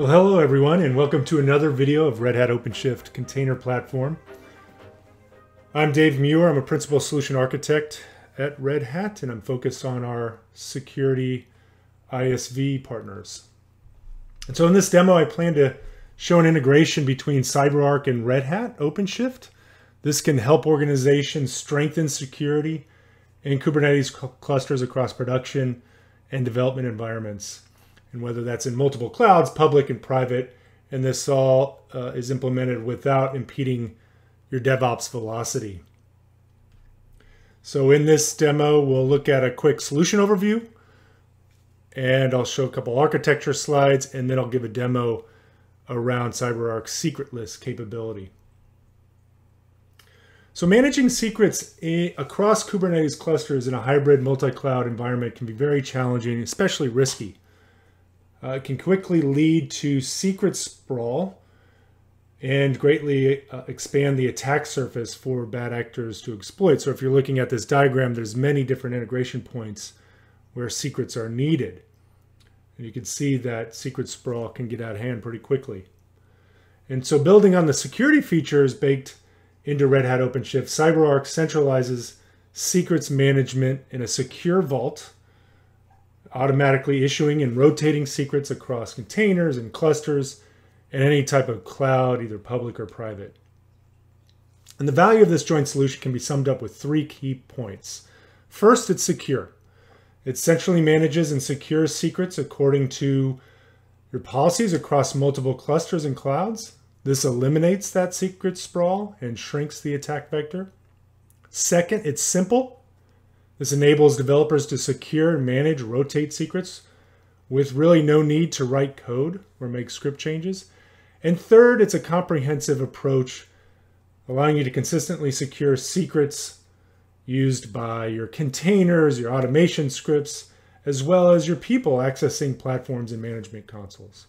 Well, hello everyone, and welcome to another video of Red Hat OpenShift Container Platform. I'm Dave Meurer. I'm a Principal Solution Architect at Red Hat, and I'm focused on our security ISV partners. And so in this demo, I plan to show an integration between CyberArk and Red Hat OpenShift. This can help organizations strengthen security in Kubernetes cl clusters across production and development environments and whether that's in multiple clouds, public and private, and this all uh, is implemented without impeding your DevOps velocity. So in this demo, we'll look at a quick solution overview, and I'll show a couple architecture slides, and then I'll give a demo around CyberArk's secretless capability. So managing secrets across Kubernetes clusters in a hybrid multi-cloud environment can be very challenging, especially risky uh, can quickly lead to secret sprawl and greatly uh, expand the attack surface for bad actors to exploit. So if you're looking at this diagram, there's many different integration points where secrets are needed. And you can see that secret sprawl can get out of hand pretty quickly. And so building on the security features baked into Red Hat OpenShift, CyberArk centralizes secrets management in a secure vault automatically issuing and rotating secrets across containers and clusters and any type of cloud, either public or private. And the value of this joint solution can be summed up with three key points. First, it's secure. It centrally manages and secures secrets according to your policies across multiple clusters and clouds. This eliminates that secret sprawl and shrinks the attack vector. Second, it's simple. This enables developers to secure and manage rotate secrets with really no need to write code or make script changes. And third, it's a comprehensive approach allowing you to consistently secure secrets used by your containers, your automation scripts, as well as your people accessing platforms and management consoles.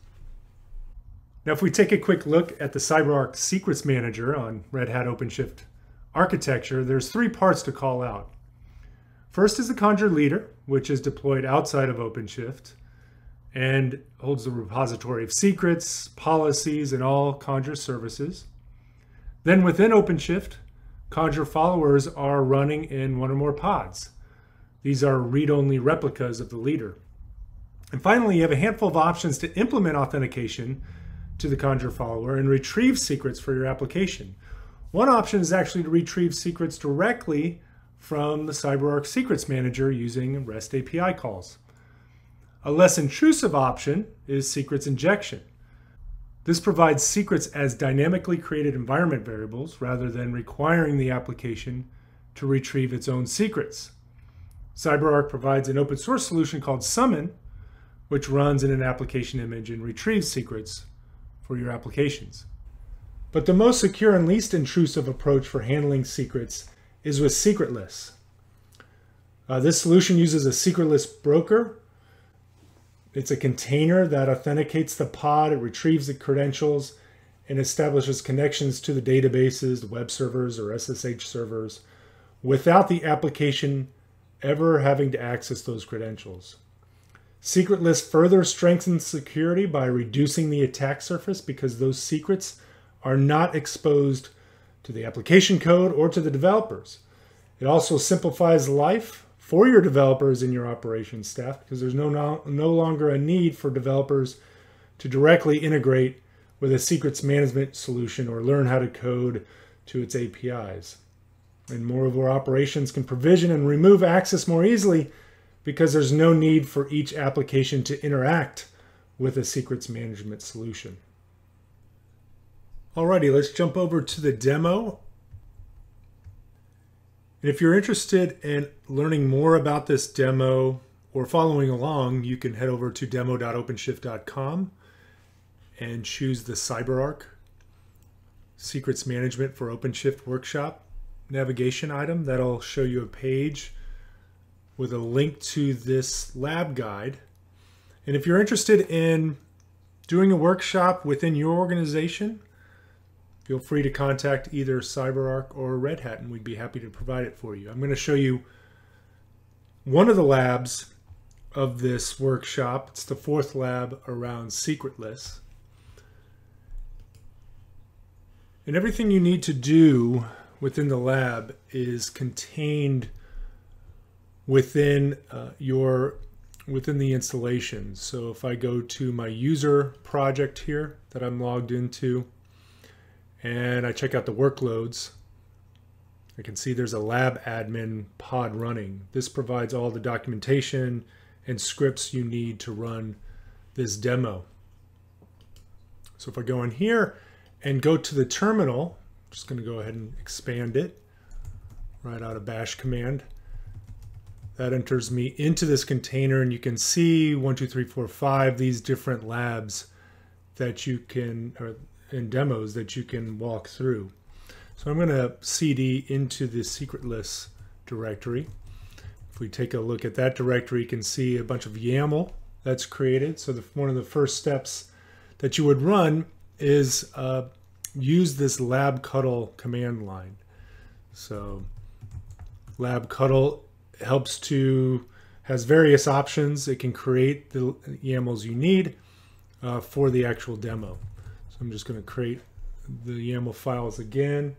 Now, if we take a quick look at the CyberArk Secrets Manager on Red Hat OpenShift architecture, there's three parts to call out. First is the Conjur leader, which is deployed outside of OpenShift and holds the repository of secrets, policies, and all Conjur services. Then within OpenShift, Conjur followers are running in one or more pods. These are read-only replicas of the leader. And finally, you have a handful of options to implement authentication to the Conjur follower and retrieve secrets for your application. One option is actually to retrieve secrets directly from the CyberArk Secrets Manager using REST API calls. A less intrusive option is secrets injection. This provides secrets as dynamically created environment variables rather than requiring the application to retrieve its own secrets. CyberArk provides an open source solution called Summon, which runs in an application image and retrieves secrets for your applications. But the most secure and least intrusive approach for handling secrets is with Secretless. Uh, this solution uses a secretless broker. It's a container that authenticates the pod, it retrieves the credentials, and establishes connections to the databases, the web servers, or SSH servers without the application ever having to access those credentials. Secretless further strengthens security by reducing the attack surface because those secrets are not exposed to the application code or to the developers. It also simplifies life for your developers and your operations staff because there's no, no, no longer a need for developers to directly integrate with a secrets management solution or learn how to code to its APIs. And more of our operations can provision and remove access more easily because there's no need for each application to interact with a secrets management solution. Alrighty, let's jump over to the demo. And if you're interested in learning more about this demo or following along, you can head over to demo.openshift.com and choose the CyberArk Secrets Management for OpenShift Workshop navigation item. That'll show you a page with a link to this lab guide. And if you're interested in doing a workshop within your organization, feel free to contact either CyberArk or Red Hat and we'd be happy to provide it for you. I'm going to show you one of the labs of this workshop. It's the fourth lab around secretless. And everything you need to do within the lab is contained within uh, your within the installation. So if I go to my user project here that I'm logged into and I check out the workloads, I can see there's a lab admin pod running. This provides all the documentation and scripts you need to run this demo. So if I go in here and go to the terminal, I'm just going to go ahead and expand it right out of bash command. That enters me into this container and you can see one, two, three, four, five, these different labs that you can, or in demos that you can walk through. So I'm going to cd into the secretless directory. If we take a look at that directory, you can see a bunch of YAML that's created. So the, one of the first steps that you would run is uh, use this labcutl command line. So labcutl helps to has various options. It can create the YAMLs you need uh, for the actual demo. I'm just going to create the YAML files again.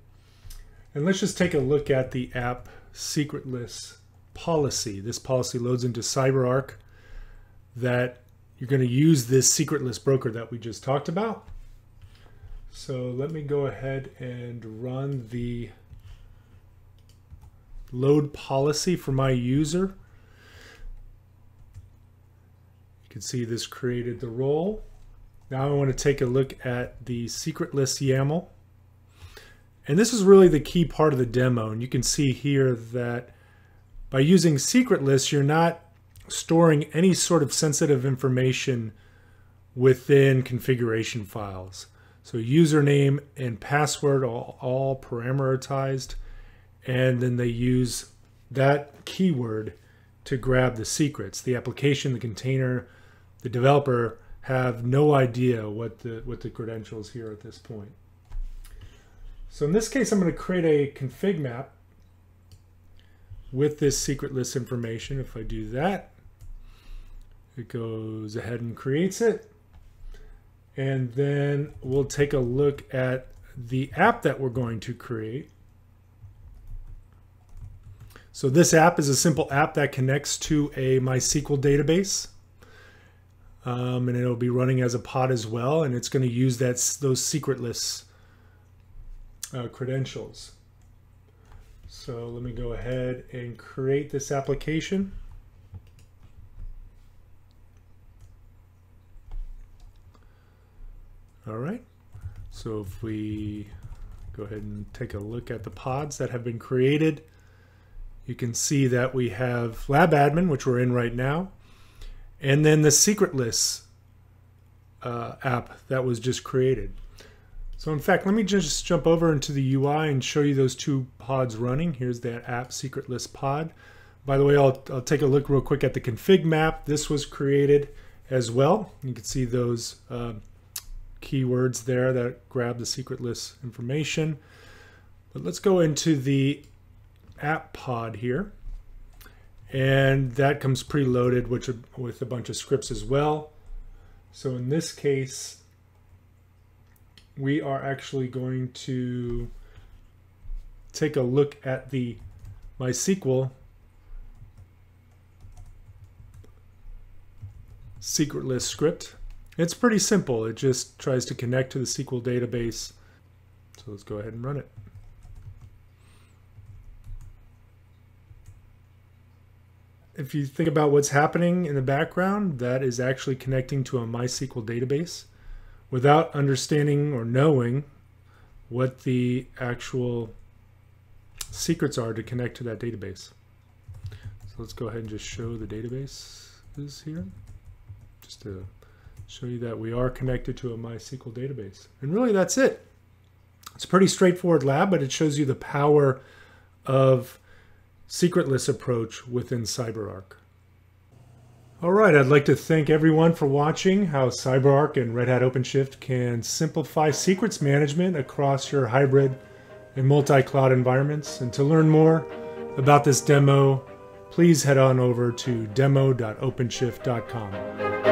And let's just take a look at the app secretless policy. This policy loads into CyberArk that you're going to use this secretless broker that we just talked about. So let me go ahead and run the load policy for my user. You can see this created the role. Now I want to take a look at the secretless YAML. And this is really the key part of the demo. And you can see here that by using secret secretless, you're not storing any sort of sensitive information within configuration files. So username and password are all parameterized and then they use that keyword to grab the secrets. The application, the container, the developer have no idea what the what the credentials here at this point. So in this case, I'm going to create a config map with this secretless information. If I do that, it goes ahead and creates it. And then we'll take a look at the app that we're going to create. So this app is a simple app that connects to a MySQL database. Um, and it'll be running as a pod as well. And it's going to use that those secretless uh, credentials. So let me go ahead and create this application. All right. So if we go ahead and take a look at the pods that have been created, you can see that we have lab admin, which we're in right now, and then the secretless uh, app that was just created. So in fact, let me just jump over into the UI and show you those two pods running. Here's that app secretless pod. By the way, I'll, I'll take a look real quick at the config map. This was created as well. You can see those uh, keywords there that grab the secretless information. But let's go into the app pod here. And that comes preloaded which with a bunch of scripts as well. So in this case, we are actually going to take a look at the MySQL secretless script. It's pretty simple. It just tries to connect to the SQL database. So let's go ahead and run it. If you think about what's happening in the background, that is actually connecting to a MySQL database without understanding or knowing what the actual secrets are to connect to that database. So let's go ahead and just show the database is here, just to show you that we are connected to a MySQL database. And really that's it. It's a pretty straightforward lab, but it shows you the power of secretless approach within CyberArk. All right, I'd like to thank everyone for watching how CyberArk and Red Hat OpenShift can simplify secrets management across your hybrid and multi-cloud environments. And to learn more about this demo, please head on over to demo.openshift.com.